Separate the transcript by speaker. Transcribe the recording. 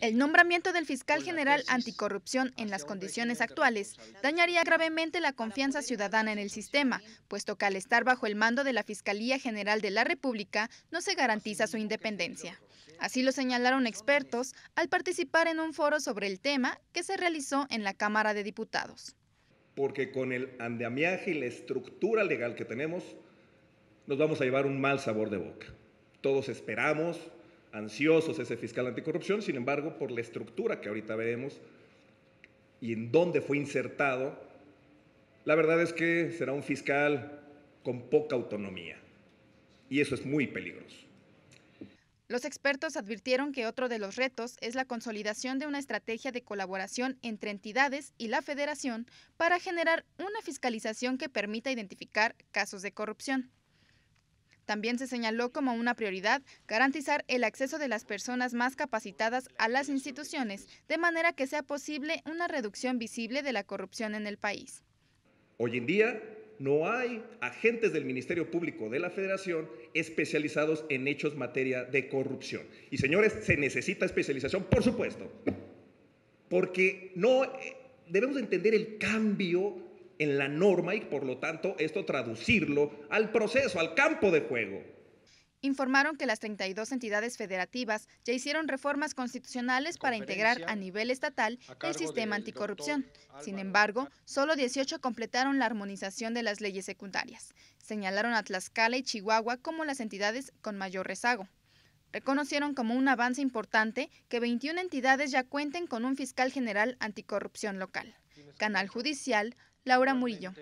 Speaker 1: El nombramiento del fiscal general anticorrupción en las condiciones actuales dañaría gravemente la confianza ciudadana en el sistema, puesto que al estar bajo el mando de la Fiscalía General de la República no se garantiza su independencia. Así lo señalaron expertos al participar en un foro sobre el tema que se realizó en la Cámara de Diputados.
Speaker 2: Porque con el andamiaje y la estructura legal que tenemos, nos vamos a llevar un mal sabor de boca. Todos esperamos ansiosos ese fiscal anticorrupción, sin embargo, por la estructura que ahorita vemos y en dónde fue insertado, la verdad es que será un fiscal con poca autonomía. Y eso es muy peligroso.
Speaker 1: Los expertos advirtieron que otro de los retos es la consolidación de una estrategia de colaboración entre entidades y la federación para generar una fiscalización que permita identificar casos de corrupción. También se señaló como una prioridad garantizar el acceso de las personas más capacitadas a las instituciones, de manera que sea posible una reducción visible de la corrupción en el país.
Speaker 2: Hoy en día no hay agentes del Ministerio Público de la Federación especializados en hechos materia de corrupción. Y señores, se necesita especialización, por supuesto, porque no eh, debemos entender el cambio en la norma y por lo tanto esto traducirlo al proceso, al campo de juego.
Speaker 1: Informaron que las 32 entidades federativas ya hicieron reformas constitucionales para integrar a nivel estatal el sistema anticorrupción. Sin embargo, solo 18 completaron la armonización de las leyes secundarias. Señalaron a Tlaxcala y Chihuahua como las entidades con mayor rezago. Reconocieron como un avance importante que 21 entidades ya cuenten con un fiscal general anticorrupción local. Canal Judicial, Laura Murillo.